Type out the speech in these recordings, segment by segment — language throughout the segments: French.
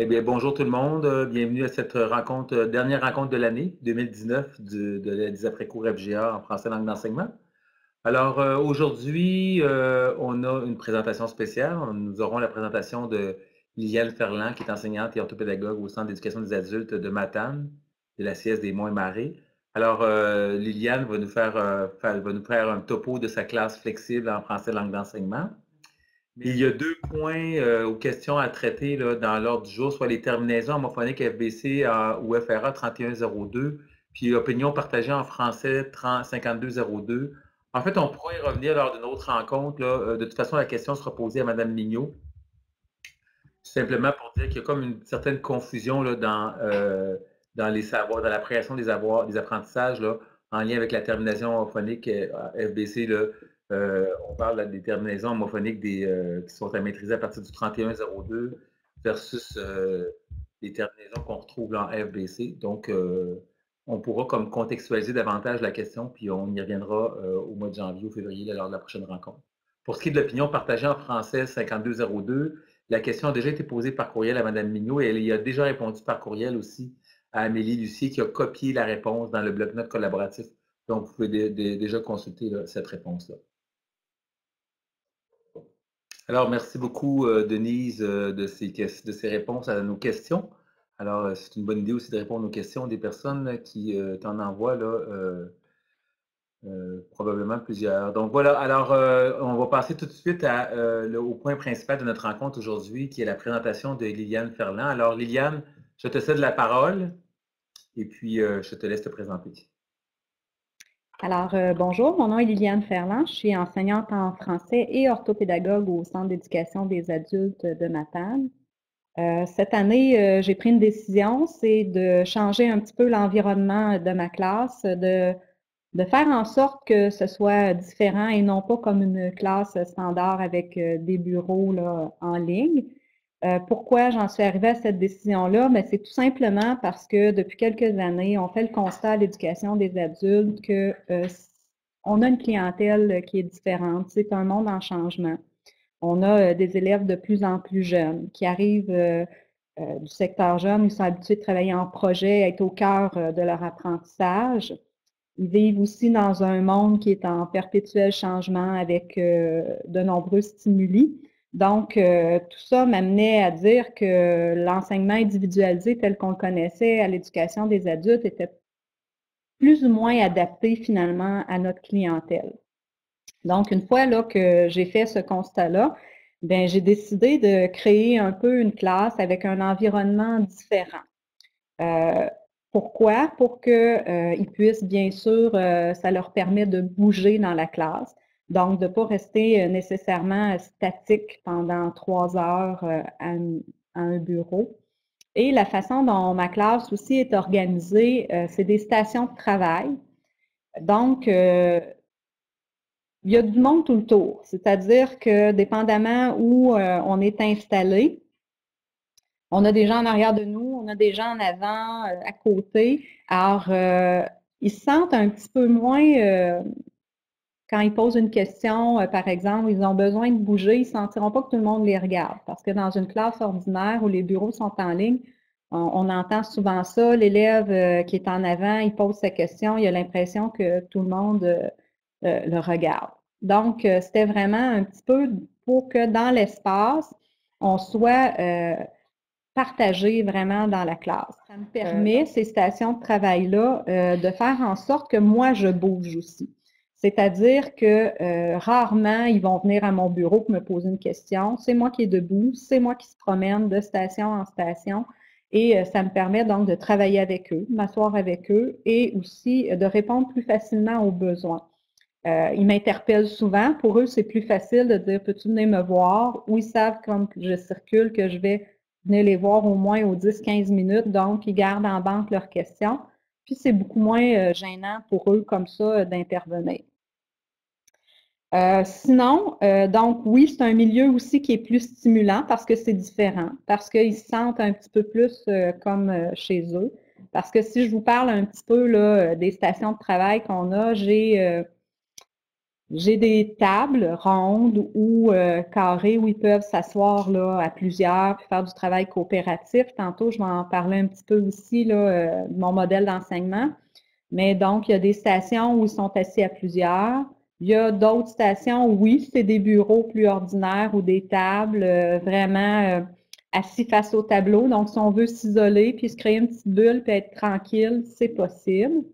Eh bien, bonjour tout le monde. Euh, bienvenue à cette rencontre, euh, dernière rencontre de l'année 2019 de, des après-cours FGA en français langue d'enseignement. Alors, euh, aujourd'hui, on a une présentation spéciale. Nous aurons la présentation de Liliane Ferland, qui est enseignante et orthopédagogue au Centre d'éducation des adultes de Matane, de la CS des Monts et Marais. Alors, Liliane va nous, faire, va nous faire un topo de sa classe flexible en français langue d'enseignement. Il y a deux points euh, ou questions à traiter là, dans l'ordre du jour, soit les terminaisons homophoniques FBC ou FRA 3102, puis opinion partagée en français 5202. En fait, on pourrait y revenir lors d'une autre rencontre. Euh, de toute façon, la question sera posée à Mme Mignot. Simplement pour dire qu'il y a comme une certaine confusion là, dans, euh, dans les savoirs, dans l'appréhension des, des apprentissages là, en lien avec la termination homophonique FBC. Euh, on parle des terminaisons homophoniques euh, qui sont à maîtriser à partir du 3102 versus euh, les terminaisons qu'on retrouve en FBC. Donc, on pourra comme contextualiser davantage la question, puis on y reviendra au mois de janvier ou février lors de la prochaine rencontre. Pour ce qui est de l'opinion partagée en français 5202, la question a déjà été posée par courriel à Mme Mignot et elle y a déjà répondu par courriel aussi à Amélie Lucie qui a copié la réponse dans le bloc-notes collaboratif. Donc, vous pouvez déjà consulter cette réponse-là. Alors, merci beaucoup, euh, Denise, euh, de ces, de ces réponses à nos questions. Alors, euh, c'est une bonne idée aussi de répondre aux questions des personnes qui t'en envoient, là, probablement plusieurs. Donc, voilà. Alors, on va passer tout de suite au point principal de notre rencontre aujourd'hui, qui est la présentation de Liliane Ferland. Alors, Liliane, je te cède la parole et puis je te laisse te présenter. Alors, euh, bonjour, mon nom est Liliane Ferland, je suis enseignante en français et orthopédagogue au Centre d'éducation des adultes de Matane. Euh, cette année, euh, j'ai pris une décision, c'est de changer un petit peu l'environnement de ma classe, de, de, faire en sorte que ce soit différent et non pas comme une classe standard avec des bureaux là, en ligne. Euh, pourquoi j'en suis arrivée à cette décision-là? Mais c'est tout simplement parce que depuis quelques années, on fait le constat à l'éducation des adultes que euh, on a une clientèle qui est différente. C'est un monde en changement. On a euh, des élèves de plus en plus jeunes qui arrivent du secteur jeune, ils sont habitués de travailler en projet, être au cœur de leur apprentissage. Ils vivent aussi dans un monde qui est en perpétuel changement avec de nombreux stimuli. Donc, euh, tout ça m'amenait à dire que l'enseignement individualisé tel qu'on le connaissait à l'éducation des adultes était plus ou moins adapté finalement à notre clientèle. Donc, une fois là, que j'ai fait ce constat-là, ben, j'ai décidé de créer un peu une classe avec un environnement différent. Euh, pourquoi? Pour qu'ils euh, puissent, bien sûr, ça leur permet de bouger dans la classe. Donc, de ne pas rester euh, nécessairement statique pendant trois heures euh, à, un bureau. Et la façon dont ma classe aussi est organisée, euh, c'est des stations de travail. Donc, il y a du monde tout le tour. C'est-à-dire que dépendamment où on est installé, on a des gens en arrière de nous, on a des gens en avant, à côté. Alors, ils se sentent un petit peu moins quand ils posent une question, euh, par exemple, ils ont besoin de bouger, ils ne sentiront pas que tout le monde les regarde. Parce que dans une classe ordinaire où les bureaux sont en ligne, on, entend souvent ça. L'élève euh, qui est en avant, il pose sa question, il a l'impression que tout le monde euh, le regarde. Donc, c'était vraiment un petit peu pour que dans l'espace, on soit partagé vraiment dans la classe. Ça me permet, ces stations de travail-là, de faire en sorte que moi, je bouge aussi. C'est-à-dire que euh, rarement, ils vont venir à mon bureau pour me poser une question. C'est moi qui est debout, c'est moi qui se promène de station en station. Et euh, ça me permet donc de travailler avec eux, m'asseoir avec eux et aussi de répondre plus facilement aux besoins. Euh, ils m'interpellent souvent. Pour eux, c'est plus facile de dire Peux-tu venir me voir? Ou ils savent, comme je circule, que je vais venir les voir au moins aux 10-15 minutes. Donc, ils gardent en banque leurs questions. Puis, c'est beaucoup moins gênant pour eux, comme ça, d'intervenir. Euh, sinon, euh, donc oui, c'est un milieu aussi qui est plus stimulant parce que c'est différent, parce qu'ils se sentent un petit peu plus euh, comme chez eux. Parce que si je vous parle un petit peu là, des stations de travail qu'on a, j'ai j'ai des tables rondes ou euh, carrées où ils peuvent s'asseoir là, à plusieurs puis faire du travail coopératif. Tantôt, je vais en parler un petit peu aussi là, euh, mon modèle d'enseignement. Mais donc, il y a des stations où ils sont assis à plusieurs. Il y a d'autres stations, oui, c'est des bureaux plus ordinaires ou des tables euh, vraiment assis face au tableau. Donc, si on veut s'isoler puis se créer une petite bulle puis être tranquille, c'est possible.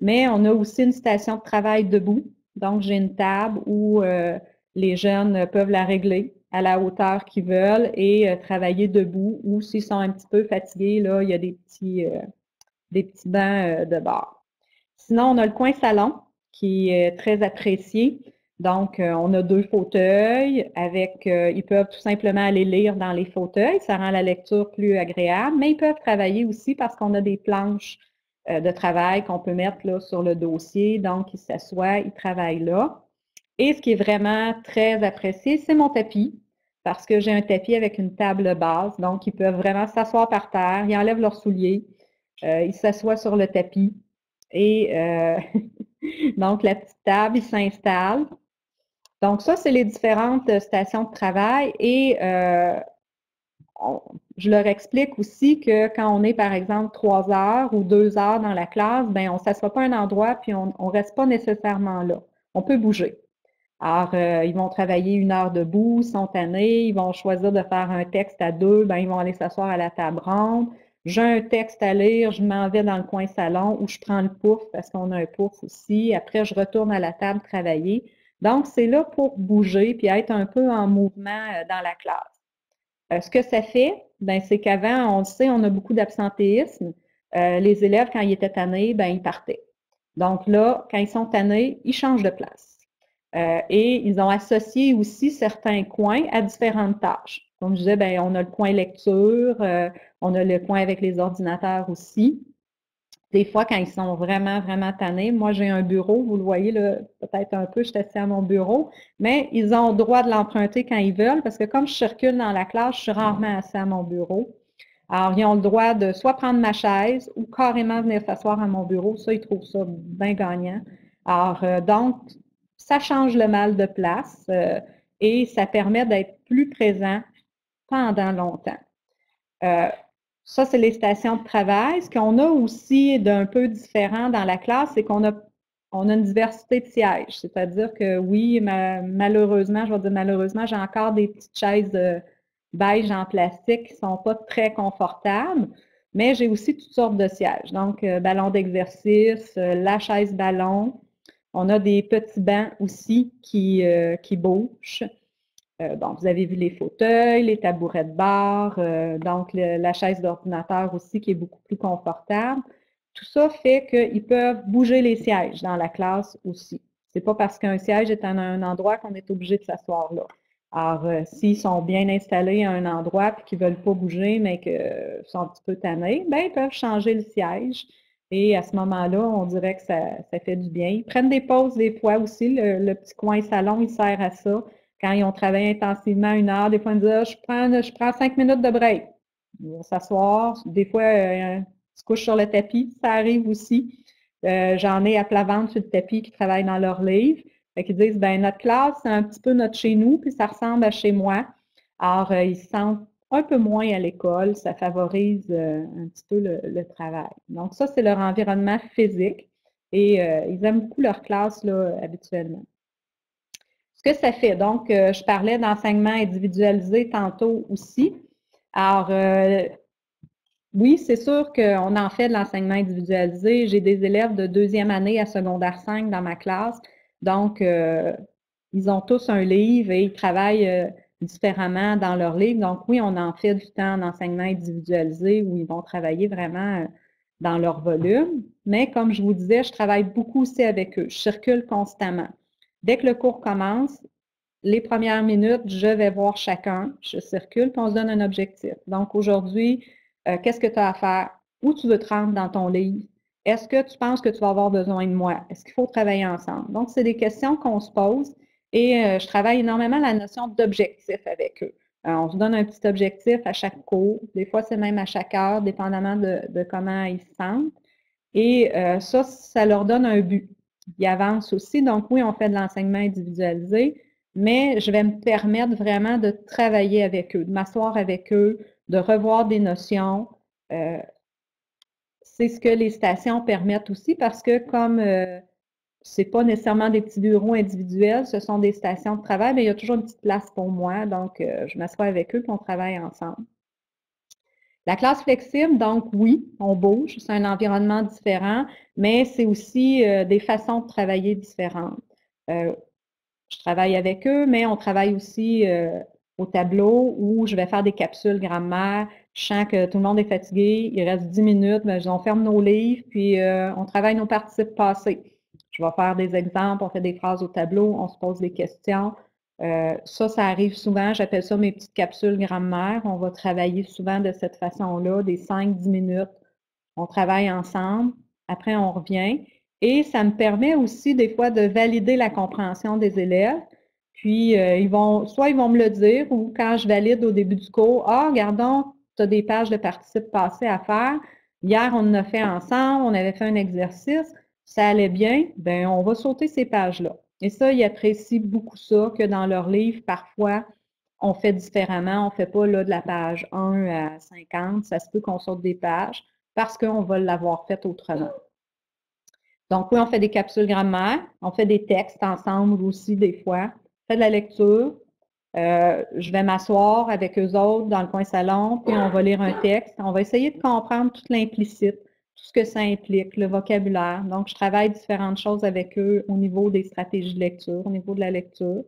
Mais on a aussi une station de travail debout donc, j'ai une table où euh, les jeunes peuvent la régler à la hauteur qu'ils veulent et euh, travailler debout ou s'ils sont un petit peu fatigués, là, il y a des petits, euh, des petits bancs de bord. Sinon, on a le coin salon qui est très apprécié. Donc, on a deux fauteuils avec, ils peuvent tout simplement aller lire dans les fauteuils, ça rend la lecture plus agréable, mais ils peuvent travailler aussi parce qu'on a des planches euh, de travail qu'on peut mettre là, sur le dossier. Donc, il s'assoit, il travaille là. Et ce qui est vraiment très apprécié, c'est mon tapis, parce que j'ai un tapis avec une table basse. Donc, ils peuvent vraiment s'asseoir par terre, ils enlèvent leurs souliers, euh, ils s'assoient sur le tapis. Et euh, donc, la petite table, ils s'installent. Donc, ça, c'est les différentes stations de travail. Et je leur explique aussi que quand on est, par exemple, trois heures ou deux heures dans la classe, ben, on ne s'assoit pas à un endroit puis on ne reste pas nécessairement là. On peut bouger. Alors, euh, ils vont travailler une heure debout, sont tannés, ils vont choisir de faire un texte à deux, ben, ils vont aller s'asseoir à la table ronde. J'ai un texte à lire, je m'en vais dans le coin salon où je prends le pouf parce qu'on a un pouf aussi. Après, je retourne à la table travailler. Donc, c'est là pour bouger puis être un peu en mouvement euh, dans la classe. Euh, ce que ça fait, ben, c'est qu'avant, on le sait, on a beaucoup d'absentéisme. Euh, les élèves, quand ils étaient tannés, ben, ils partaient. Donc là, quand ils sont tannés, ils changent de place. Euh, et ils ont associé aussi certains coins à différentes tâches. Comme je disais, ben, on a le coin lecture, on a le coin avec les ordinateurs aussi des fois, quand ils sont vraiment, vraiment tannés, moi, j'ai un bureau, vous le voyez peut-être un peu, je suis assis à mon bureau, mais ils ont le droit de l'emprunter quand ils veulent, parce que comme je circule dans la classe, je suis rarement assis à mon bureau. Alors, ils ont le droit de soit prendre ma chaise ou carrément venir s'asseoir à mon bureau. Ça, ils trouvent ça bien gagnant. Alors, euh, donc, ça change le mal de place euh, et ça permet d'être plus présent pendant longtemps. Euh, ça, c'est les stations de travail. Ce qu'on a aussi d'un peu différent dans la classe, c'est qu'on a, on a une diversité de sièges. C'est-à-dire que oui, malheureusement, je vais dire malheureusement, j'ai encore des petites chaises euh, beige en plastique qui ne sont pas très confortables, mais j'ai aussi toutes sortes de sièges. Donc, euh, ballon d'exercice, euh, la chaise ballon. On a des petits bancs aussi qui, qui bougent. Euh, bon, vous avez vu les fauteuils, les tabourets de bar, euh, donc la chaise d'ordinateur aussi qui est beaucoup plus confortable. Tout ça fait qu'ils peuvent bouger les sièges dans la classe aussi. C'est pas parce qu'un siège est à un endroit qu'on est obligé de s'asseoir là. Alors, euh, s'ils sont bien installés à un endroit et qu'ils ne veulent pas bouger, mais qu'ils sont un petit peu tannés, ben, ils peuvent changer le siège. Et à ce moment-là, on dirait que ça, fait du bien. Ils prennent des pauses des fois aussi. le petit coin salon, il sert à ça quand ils ont travaillé intensivement une heure, des fois, ils disent ah, je, prends, je prends cinq minutes de break. Ils vont s'asseoir. Des fois, euh, ils se couchent sur le tapis. Ça arrive aussi. Euh, j'en ai à plat ventre sur le tapis qui travaillent dans leur livre. Fait qu'ils disent ben notre classe, c'est un petit peu notre chez nous, puis ça ressemble à chez moi. Alors, euh, ils se sentent un peu moins à l'école. Ça favorise un petit peu le, travail. Donc, ça, c'est leur environnement physique. Et ils aiment beaucoup leur classe là, habituellement que ça fait? Donc, euh, je parlais d'enseignement individualisé tantôt aussi. Alors, euh, oui, c'est sûr qu'on en fait de l'enseignement individualisé. J'ai des élèves de deuxième année à secondaire 5 dans ma classe. Donc, euh, ils ont tous un livre et ils travaillent différemment dans leur livre. Donc, oui, on en fait du temps d'enseignement individualisé où ils vont travailler vraiment dans leur volume. Mais comme je vous disais, je travaille beaucoup aussi avec eux. Je circule constamment. Dès que le cours commence, les premières minutes, je vais voir chacun, je circule, puis on se donne un objectif. Donc aujourd'hui, euh, qu'est-ce que tu as à faire? Où tu veux te rendre dans ton livre? Est-ce que tu penses que tu vas avoir besoin de moi? Est-ce qu'il faut travailler ensemble? Donc, c'est des questions qu'on se pose et euh, je travaille énormément la notion d'objectif avec eux. Euh, on se donne un petit objectif à chaque cours. Des fois, c'est même à chaque heure, dépendamment de, de comment ils se sentent. Et ça, ça leur donne un but. Il avance aussi. Donc, oui, on fait de l'enseignement individualisé, mais je vais me permettre vraiment de travailler avec eux, de m'asseoir avec eux, de revoir des notions. Euh, c'est ce que les stations permettent aussi parce que comme euh, ce n'est pas nécessairement des petits bureaux individuels, ce sont des stations de travail, mais il y a toujours une petite place pour moi. Donc, euh, je m'assois avec eux et on travaille ensemble. La classe flexible, donc oui, on bouge, c'est un environnement différent, mais c'est aussi euh, des façons de travailler différentes. Euh, je travaille avec eux, mais on travaille aussi euh, au tableau où je vais faire des capsules grammaire. Je sens que tout le monde est fatigué, il reste 10 minutes, mais on ferme nos livres, puis on travaille nos participes passés. Je vais faire des exemples, on fait des phrases au tableau, on se pose des questions. Euh, ça, ça arrive souvent. J'appelle ça mes petites capsules grammaire. On va travailler souvent de cette façon-là, des 5-10 minutes. On travaille ensemble. Après, on revient. Et ça me permet aussi des fois de valider la compréhension des élèves. Puis, euh, ils vont, soit ils vont me le dire, ou quand je valide au début du cours, ah, regardons, tu as des pages de participes passés à faire. Hier, on en a fait ensemble, on avait fait un exercice, ça allait bien, ben on va sauter ces pages-là. Et ça, ils apprécient beaucoup ça, que dans leur livre, parfois, on fait différemment. On ne fait pas là, de la page 1 à 50. Ça se peut qu'on sorte des pages parce qu'on va l'avoir fait autrement. Donc, oui, on fait des capsules grammaire. On fait des textes ensemble aussi des fois. On fait de la lecture. Euh, je vais m'asseoir avec eux autres dans le coin salon, puis on va lire un texte. On va essayer de comprendre tout l'implicite tout ce que ça implique, le vocabulaire. Donc, je travaille différentes choses avec eux au niveau des stratégies de lecture, au niveau de la lecture.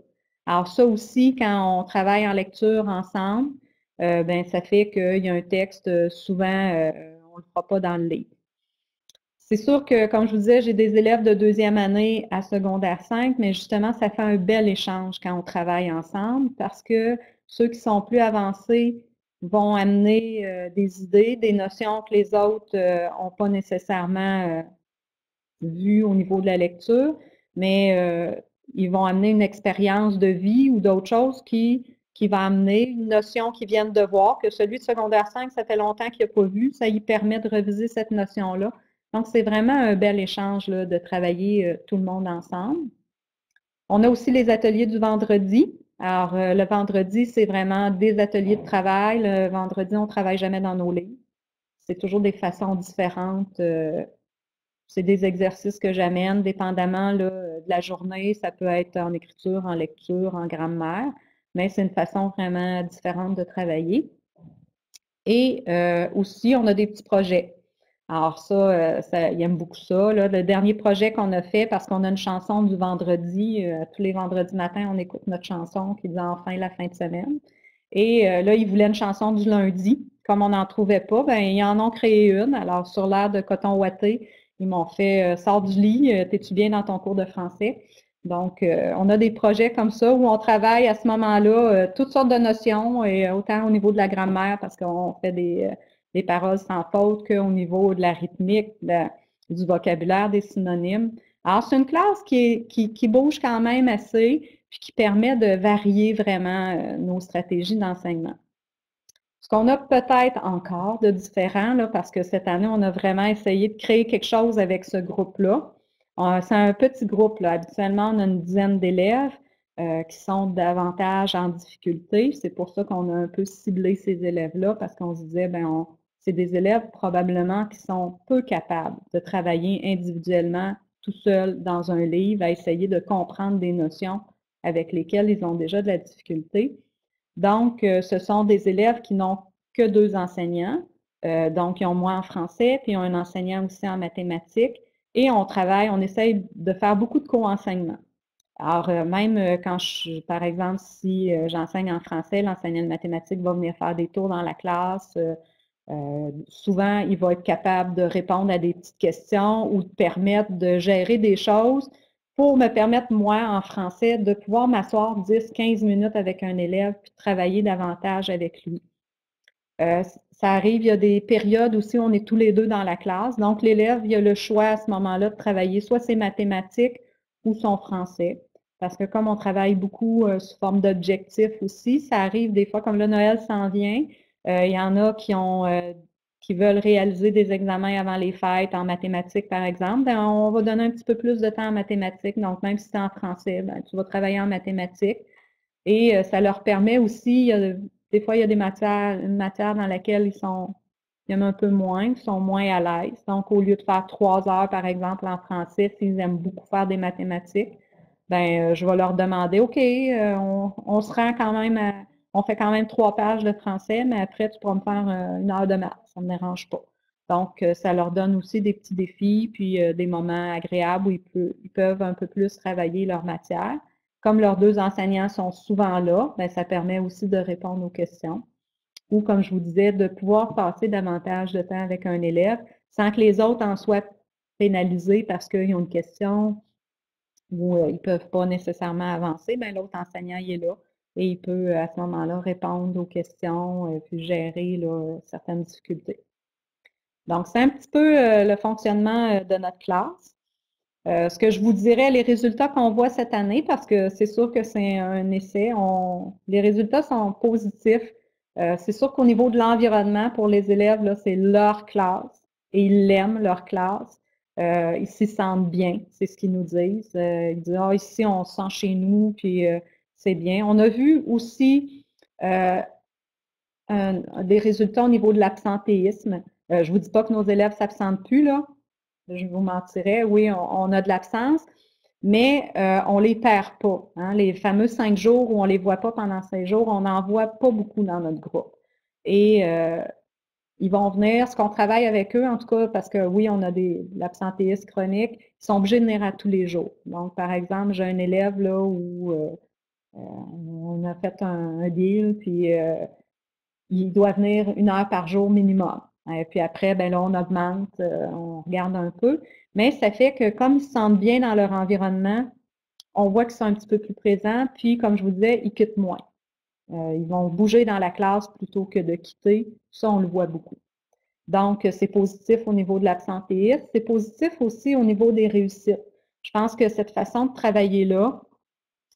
Alors, ça aussi, quand on travaille en lecture ensemble, euh, ben, ça fait qu'il y a un texte, euh, souvent, euh, on ne le fera pas dans le livre. C'est sûr que, comme je vous disais, j'ai des élèves de deuxième année à secondaire 5, mais justement, ça fait un bel échange quand on travaille ensemble parce que ceux qui sont plus avancés vont amener euh, des idées, des notions que les autres n'ont euh, pas nécessairement euh, vues au niveau de la lecture, mais ils vont amener une expérience de vie ou d'autres choses qui, qui va amener une notion qu'ils viennent de voir, que celui de secondaire 5, ça fait longtemps qu'il n'a pas vu, ça lui permet de reviser cette notion-là. Donc, c'est vraiment un bel échange là, de travailler tout le monde ensemble. On a aussi les ateliers du vendredi. Alors, euh, le vendredi, c'est vraiment des ateliers de travail. Le vendredi, on ne travaille jamais dans nos livres. C'est toujours des façons différentes. Euh, c'est des exercices que j'amène, dépendamment de la journée. Ça peut être en écriture, en lecture, en grammaire, mais c'est une façon vraiment différente de travailler. Et euh, aussi, on a des petits projets. Alors ça, euh, ça il aime beaucoup ça. Le dernier projet qu'on a fait, parce qu'on a une chanson du vendredi, euh, tous les vendredis matins, on écoute notre chanson qui dit enfin la fin de semaine. Et euh, là, ils voulaient une chanson du lundi. Comme on n'en trouvait pas, ben ils en ont créé une. Alors, sur l'air de coton ouaté, ils m'ont fait Sors du lit, t'es-tu bien dans ton cours de français? Donc, on a des projets comme ça où on travaille à ce moment-là toutes sortes de notions, et autant au niveau de la grammaire, parce qu'on fait des des paroles sans faute qu'au niveau de la rythmique, du vocabulaire, des synonymes. Alors, c'est une classe qui, qui, bouge quand même assez, puis qui permet de varier vraiment euh, nos stratégies d'enseignement. Ce qu'on a peut-être encore de différent, là, parce que cette année, on a vraiment essayé de créer quelque chose avec ce groupe-là. C'est un petit groupe. Là. Habituellement, on a une dizaine d'élèves euh, qui sont davantage en difficulté. C'est pour ça qu'on a un peu ciblé ces élèves-là, parce qu'on se disait, ben, on, c'est des élèves probablement qui sont peu capables de travailler individuellement tout seuls dans un livre à essayer de comprendre des notions avec lesquelles ils ont déjà de la difficulté. Donc, euh, ce sont des élèves qui n'ont que deux enseignants. Euh, donc, ils ont moi en français, puis ils ont un enseignant aussi en mathématiques. Et on travaille, on essaye de faire beaucoup de co-enseignement. Alors, euh, même quand je, par exemple, si j'enseigne en français, l'enseignant de mathématiques va venir faire des tours dans la classe, souvent, il va être capable de répondre à des petites questions ou de permettre de gérer des choses pour me permettre, moi, en français, de pouvoir m'asseoir 10-15 minutes avec un élève puis travailler davantage avec lui. Euh, ça arrive, il y a des périodes aussi on est tous les deux dans la classe. Donc, l'élève, il a le choix à ce moment-là de travailler soit ses mathématiques ou son français. Parce que comme on travaille beaucoup euh, sous forme d'objectifs aussi, ça arrive des fois, comme le Noël s'en vient, euh, il y en a qui ont euh, qui veulent réaliser des examens avant les fêtes en mathématiques, par exemple, ben, on va donner un petit peu plus de temps en mathématiques. Donc, même si c'est en français, ben, tu vas travailler en mathématiques. Et euh, ça leur permet aussi, des fois, il y a des matières, une matière dans laquelle ils sont, y a un peu moins, ils sont moins à l'aise. Donc, au lieu de faire trois heures, par exemple, en français, s'ils aiment beaucoup faire des mathématiques, ben, euh, je vais leur demander, OK, euh, on, se rend quand même on fait quand même trois pages de français, mais après, tu pourras me faire euh, une heure de maths. Ça ne me dérange pas. Donc, ça leur donne aussi des petits défis, puis des moments agréables où ils, peuvent un peu plus travailler leur matière. Comme leurs deux enseignants sont souvent là, ben, ça permet aussi de répondre aux questions. Ou, comme je vous disais, de pouvoir passer davantage de temps avec un élève sans que les autres en soient pénalisés parce qu'ils ont une question ou ils ne peuvent pas nécessairement avancer, ben, l'autre enseignant il est là et il peut à ce moment-là répondre aux questions et puis gérer certaines difficultés. Donc, c'est un petit peu euh, le fonctionnement euh, de notre classe. Euh, ce que je vous dirais, les résultats qu'on voit cette année, parce que c'est sûr que c'est un essai, les résultats sont positifs. c'est sûr qu'au niveau de l'environnement, pour les élèves, c'est leur classe et ils l'aiment, leur classe. Euh, ils s'y sentent bien, c'est ce qu'ils nous disent. Euh, ils disent, ah, ici, on se sent chez nous, puis euh, c'est bien. On a vu aussi des résultats au niveau de l'absentéisme. je ne vous dis pas que nos élèves ne s'absentent plus, là. Je vous mentirais. Oui, on, a de l'absence, mais on ne les perd pas. Hein. Les fameux cinq jours où on ne les voit pas pendant cinq jours, on n'en voit pas beaucoup dans notre groupe. Et ils vont venir, ce qu'on travaille avec eux, en tout cas, parce que oui, on a des l'absentéisme chronique, ils sont obligés de venir à tous les jours. Donc, par exemple, j'ai un élève là où euh, euh, on a fait un, deal, puis euh, il doit venir une heure par jour minimum. Et puis après, ben là, on augmente, on regarde un peu. Mais ça fait que comme ils se sentent bien dans leur environnement, on voit qu'ils sont un petit peu plus présents, puis comme je vous disais, ils quittent moins. Euh, ils vont bouger dans la classe plutôt que de quitter. Ça, on le voit beaucoup. Donc, c'est positif au niveau de l'absentéisme. C'est positif aussi au niveau des réussites. Je pense que cette façon de travailler-là,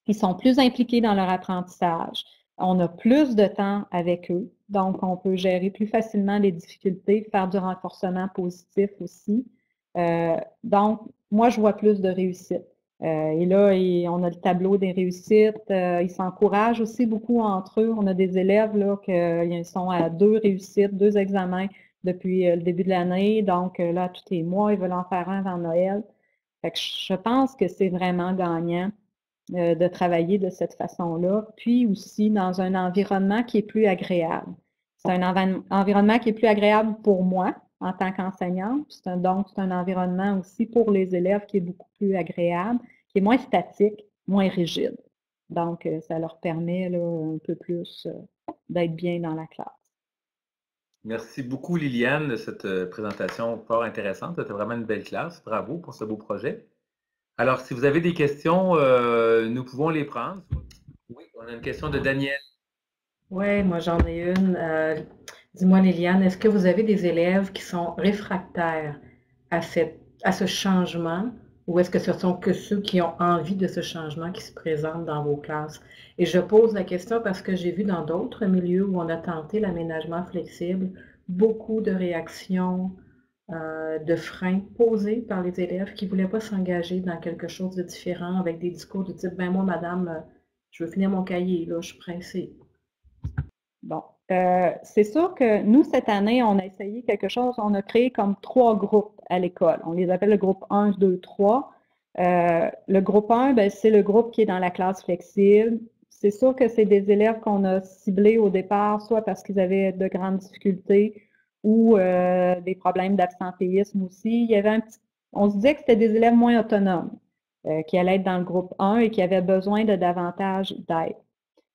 ils sont plus impliqués dans leur apprentissage. On a plus de temps avec eux, donc on peut gérer plus facilement les difficultés, faire du renforcement positif aussi. Euh, donc, moi, je vois plus de réussite. Euh, et là, on a le tableau des réussites. Euh, ils s'encouragent aussi beaucoup entre eux. On a des élèves là, qui euh, sont à deux réussites, deux examens depuis le début de l'année. Donc là, tous les mois, ils veulent en faire un avant Noël. je pense que c'est vraiment gagnant de travailler de cette façon-là. Puis aussi dans un environnement qui est plus agréable. C'est un environnement qui est plus agréable pour moi, en tant qu'enseignante. donc, c'est un environnement aussi pour les élèves qui est beaucoup plus agréable, qui est moins statique, moins rigide. Donc, euh, ça leur permet un peu plus euh, d'être bien dans la classe. Merci beaucoup, Liliane, de cette euh, présentation fort intéressante. C'était vraiment une belle classe. Bravo pour ce beau projet. Alors, si vous avez des questions, nous pouvons les prendre. Oui, on a une question de Daniel. Oui, moi j'en ai une. Dis-moi, Liliane, est-ce que vous avez des élèves qui sont réfractaires à, à ce changement? Ou est-ce que ce sont que ceux qui ont envie de ce changement qui se présentent dans vos classes? Et je pose la question parce que j'ai vu dans d'autres milieux où on a tenté l'aménagement flexible, beaucoup de réactions, euh, de freins posés par les élèves qui ne voulaient pas s'engager dans quelque chose de différent avec des discours de type, ben moi, madame, euh, je veux finir mon cahier, là, je suis pressée. Bon, euh, c'est sûr que nous, cette année, on a essayé quelque chose, on a créé comme trois groupes à l'école. On les appelle le groupe 1, 2, 3. le groupe 1, ben, c'est le groupe qui est dans la classe flexible. C'est sûr que c'est des élèves qu'on a ciblés au départ, soit parce qu'ils avaient de grandes difficultés ou euh, des problèmes d'absentéisme aussi. Il y avait on se disait que c'était des élèves moins autonomes euh, qui allaient être dans le groupe 1 et qui avaient besoin de davantage d'aide.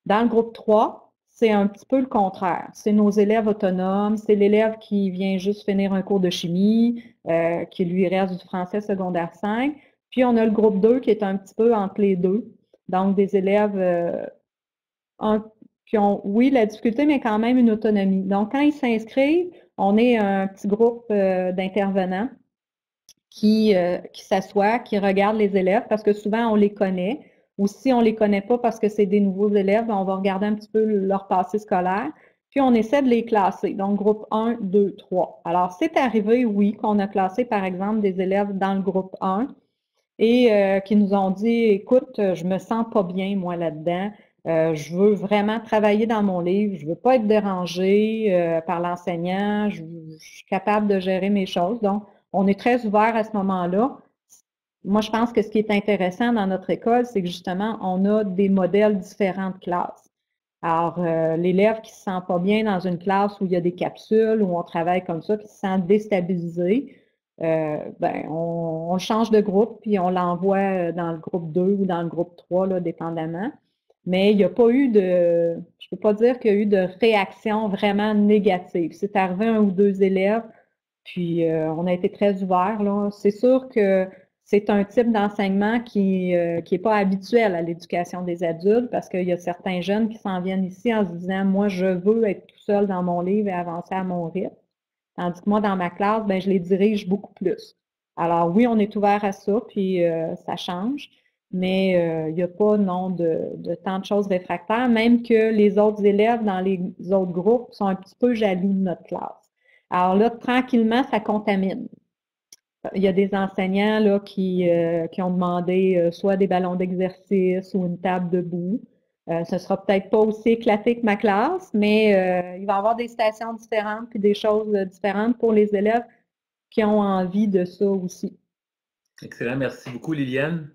Dans le groupe 3, c'est un petit peu le contraire. C'est nos élèves autonomes, c'est l'élève qui vient juste finir un cours de chimie, euh, qui lui reste du français secondaire 5. Puis on a le groupe 2 qui est un petit peu entre les deux. Donc des élèves euh, qui ont, oui, la difficulté, mais quand même une autonomie. Donc quand ils s'inscrivent, on est un petit groupe euh, d'intervenants qui, qui s'assoient, qui regardent les élèves parce que souvent on les connaît. Ou si on ne les connaît pas parce que c'est des nouveaux élèves, on va regarder un petit peu leur passé scolaire. puis on essaie de les classer. Donc, groupe 1, 2, 3. Alors, c'est arrivé, oui, qu'on a classé, par exemple, des élèves dans le groupe 1 et euh, qui nous ont dit, écoute, je me sens pas bien, moi, là-dedans. Euh, je veux vraiment travailler dans mon livre, je veux pas être dérangé euh, par l'enseignant, je, suis capable de gérer mes choses. Donc, on est très ouvert à ce moment-là. Moi, je pense que ce qui est intéressant dans notre école, c'est que justement, on a des modèles différents de classes. Alors, euh, l'élève qui ne se sent pas bien dans une classe où il y a des capsules, où on travaille comme ça, qui se sent déstabilisé, euh, ben, on, change de groupe, puis on l'envoie euh, dans le groupe 2 ou dans le groupe 3, là, dépendamment. Mais il n'y a pas eu de, je ne peux pas dire qu'il y a eu de réaction vraiment négative. C'est arrivé un ou deux élèves, puis on a été très ouverts. C'est sûr que c'est un type d'enseignement qui n'est euh, pas habituel à l'éducation des adultes parce qu'il y a certains jeunes qui s'en viennent ici en se disant Moi, je veux être tout seul dans mon livre et avancer à mon rythme. Tandis que moi, dans ma classe, ben, je les dirige beaucoup plus. Alors oui, on est ouvert à ça, puis euh, ça change, mais euh, il n'y a pas non de, tant de choses réfractaires, même que les autres élèves dans les autres groupes sont un petit peu jaloux de notre classe. Alors là, tranquillement, ça contamine. Il y a des enseignants là, qui, euh, qui ont demandé euh, soit des ballons d'exercice ou une table debout. Ce ne sera peut-être pas aussi éclaté que ma classe, mais il va y avoir des stations différentes et des choses différentes pour les élèves qui ont envie de ça aussi. Excellent. Merci beaucoup, Liliane.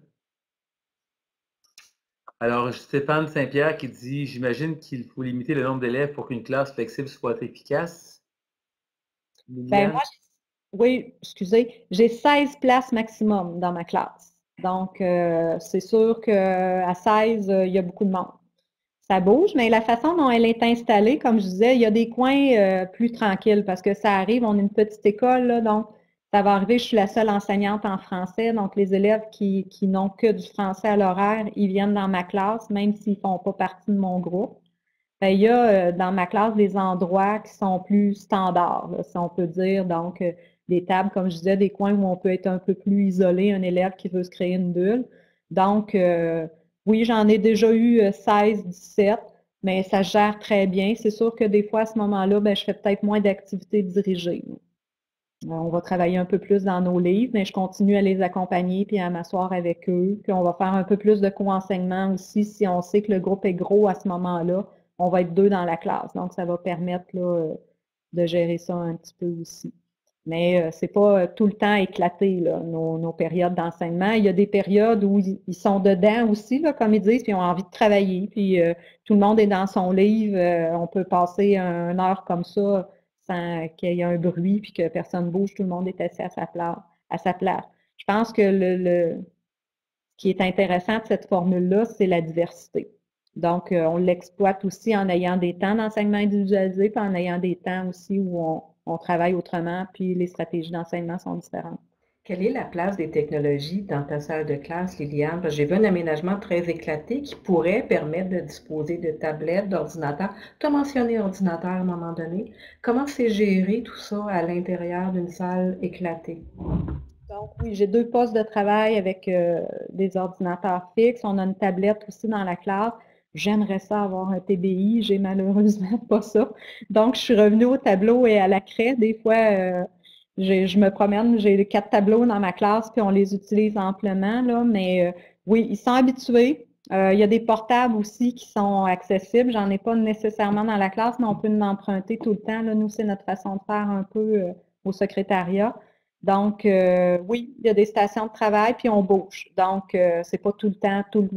Alors, Stéphane Saint-Pierre qui dit J'imagine qu'il faut limiter le nombre d'élèves pour qu'une classe flexible soit efficace. Ben, moi, oui, excusez, j'ai 16 places maximum dans ma classe. Donc, euh, c'est sûr qu'à 16, euh, il y a beaucoup de monde. Ça bouge, mais la façon dont elle est installée, comme je disais, il y a des coins euh, plus tranquilles parce que ça arrive, on est une petite école, donc ça va arriver, je suis la seule enseignante en français, donc les élèves qui, qui n'ont que du français à l'horaire, ils viennent dans ma classe, même s'ils ne font pas partie de mon groupe. Ben, il y a dans ma classe des endroits qui sont plus standards, si on peut dire. Donc, des tables, comme je disais, des coins où on peut être un peu plus isolé, un élève qui veut se créer une bulle. Donc, euh, oui, j'en ai déjà eu 16, euh, 17, mais ça gère très bien. C'est sûr que des fois, à ce moment-là, ben, je fais peut-être moins d'activités dirigées. Euh, on va travailler un peu plus dans nos livres, mais je continue à les accompagner puis à m'asseoir avec eux. Puis on va faire un peu plus de co-enseignement aussi si on sait que le groupe est gros à ce moment-là. On va être deux dans la classe. Donc, ça va permettre de gérer ça un petit peu aussi. Mais euh, ce n'est pas euh, tout le temps éclaté, nos, périodes d'enseignement. Il y a des périodes où ils, sont dedans aussi, comme ils disent, puis ils ont envie de travailler, puis euh, tout le monde est dans son livre. on peut passer une heure comme ça qu'il y ait un bruit, puis que personne bouge, tout le monde est assis à sa place. À sa place. Je pense que le, ce qui est intéressant de cette formule-là, c'est la diversité. Donc, on l'exploite aussi en ayant des temps d'enseignement individualisé, puis en ayant des temps aussi où on, on travaille autrement, puis les stratégies d'enseignement sont différentes. Quelle est la place des technologies dans ta salle de classe, Liliane? J'ai vu un aménagement très éclaté qui pourrait permettre de disposer de tablettes, d'ordinateurs. Tu as mentionné ordinateur à un moment donné. Comment c'est géré tout ça à l'intérieur d'une salle éclatée? Donc oui, j'ai deux postes de travail avec euh, des ordinateurs fixes. On a une tablette aussi dans la classe. J'aimerais ça avoir un TBI, j'ai malheureusement pas ça. Donc, je suis revenue au tableau et à la craie. Des fois, euh, je me promène, j'ai quatre tableaux dans ma classe, puis on les utilise amplement, là, mais euh, oui, ils sont habitués. Euh, il y a des portables aussi qui sont accessibles. J'en ai pas nécessairement dans la classe, mais on peut en emprunter tout le temps. Là, nous, c'est notre façon de faire un peu au secrétariat. Donc, oui, il y a des stations de travail, puis on bouge. Donc, c'est pas tout le temps, tout,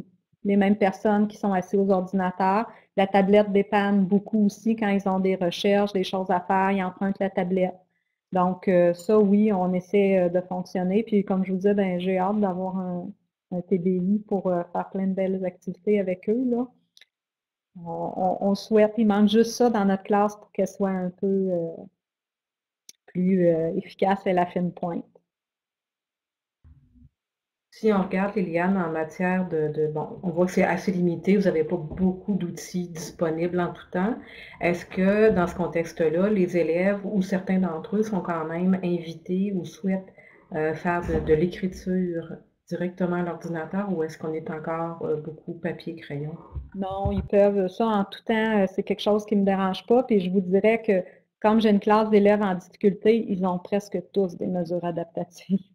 les mêmes personnes qui sont assises aux ordinateurs. La tablette dépanne beaucoup aussi quand ils ont des recherches, des choses à faire, ils empruntent la tablette. Donc, euh, ça, oui, on essaie euh, de fonctionner. Puis, comme je vous disais, ben, j'ai hâte d'avoir un, TBI pour euh, faire plein de belles activités avec eux. Là. On, souhaite, il manque juste ça dans notre classe pour qu'elle soit un peu plus efficace et la fine pointe. Si on regarde, Liliane, en matière de, bon, on voit que c'est assez limité, vous n'avez pas beaucoup d'outils disponibles en tout temps. Est-ce que dans ce contexte-là, les élèves ou certains d'entre eux sont quand même invités ou souhaitent euh, faire de, l'écriture directement à l'ordinateur ou est-ce qu'on est encore beaucoup papier-crayon? Non, ils peuvent. Ça, en tout temps, c'est quelque chose qui ne me dérange pas. Puis je vous dirais que comme j'ai une classe d'élèves en difficulté, ils ont presque tous des mesures adaptatives.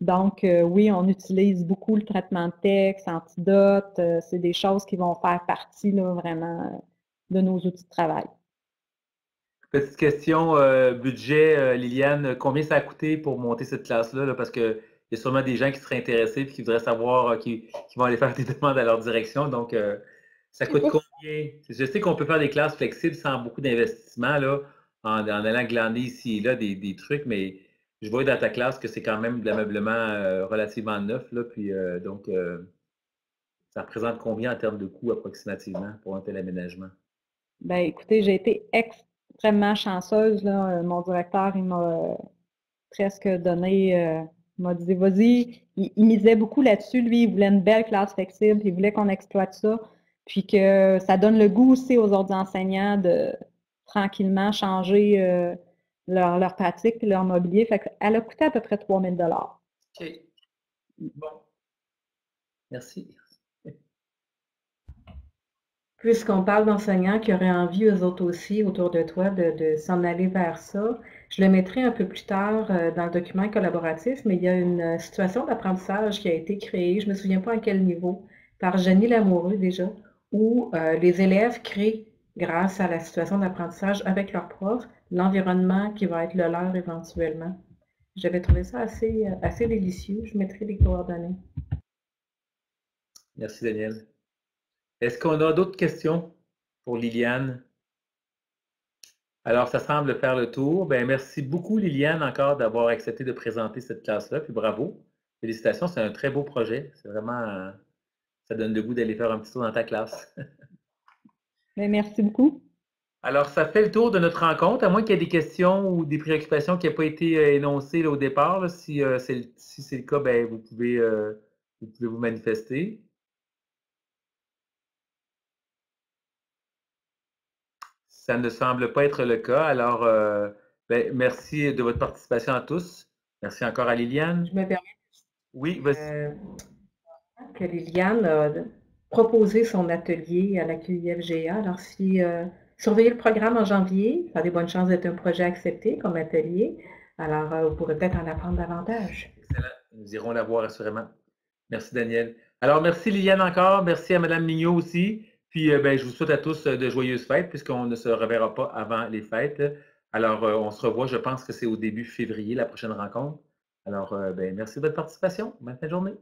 Donc, oui, on utilise beaucoup le traitement de texte, antidote. c'est des choses qui vont faire partie là, vraiment de nos outils de travail. Petite question, budget, Liliane, combien ça a coûté pour monter cette classe-là? parce qu'il y a sûrement des gens qui seraient intéressés et qui voudraient savoir, qui, vont aller faire des demandes à leur direction. Donc, ça coûte combien? Je sais qu'on peut faire des classes flexibles sans beaucoup d'investissement, là, en, allant glaner ici et là des, trucs, mais je vois dans ta classe que c'est quand même de l'ameublement relativement neuf, là, puis donc, ça représente combien en termes de coûts approximativement pour un tel aménagement? Ben, écoutez, j'ai été extrêmement chanceuse. Là. Euh, mon directeur, il m'a euh, presque donné, euh, il m'a dit, vas-y, il, misait beaucoup là-dessus. Lui, il voulait une belle classe flexible, il voulait qu'on exploite ça, puis que ça donne le goût aussi aux autres enseignants de tranquillement changer leur, leur pratique et leur mobilier. Fait qu'elle a coûté à peu près 3000 OK. Bon. Merci. Puisqu'on parle d'enseignants qui auraient envie, eux autres aussi, autour de toi, de, s'en aller vers ça, je le mettrai un peu plus tard euh, dans le document collaboratif, mais il y a une euh, situation d'apprentissage qui a été créée, je ne me souviens pas à quel niveau, par Jenny Lamoureux déjà, où euh, les élèves créent, grâce à la situation d'apprentissage avec leurs profs, l'environnement qui va être le leur éventuellement. J'avais trouvé ça assez, assez délicieux. Je mettrai les coordonnées. Merci, Daniel. Est-ce qu'on a d'autres questions pour Liliane? Alors, ça semble faire le tour. Ben, merci beaucoup, Liliane, encore d'avoir accepté de présenter cette classe-là. Puis bravo. Félicitations, c'est un très beau projet. C'est vraiment, ça donne le goût d'aller faire un petit tour dans ta classe. Ben, merci beaucoup. Alors, ça fait le tour de notre rencontre, à moins qu'il y ait des questions ou des préoccupations qui n'aient pas été euh, énoncées au départ. Si, euh, c'est le cas, ben, vous, pouvez, euh, vous pouvez vous manifester. Ça ne semble pas être le cas. Alors, ben, merci de votre participation à tous. Merci encore à Liliane. Je me permets. Oui, vas-y. Que Liliane a proposé son atelier à la QIFGA. Alors, si surveillez le programme en janvier, ça a des bonnes chances d'être un projet accepté comme atelier. Alors, vous pourrez peut-être en apprendre davantage. Excellent. Nous irons la voir assurément. Merci, Daniel. Alors, merci Liliane encore. Merci à Mme Mignot aussi. Puis, euh, ben, je vous souhaite à tous euh, de joyeuses fêtes, puisqu'on ne se reverra pas avant les fêtes. Alors, euh, on se revoit, je pense que c'est au début février, la prochaine rencontre. Alors, ben, merci de votre participation. Bonne fin de journée.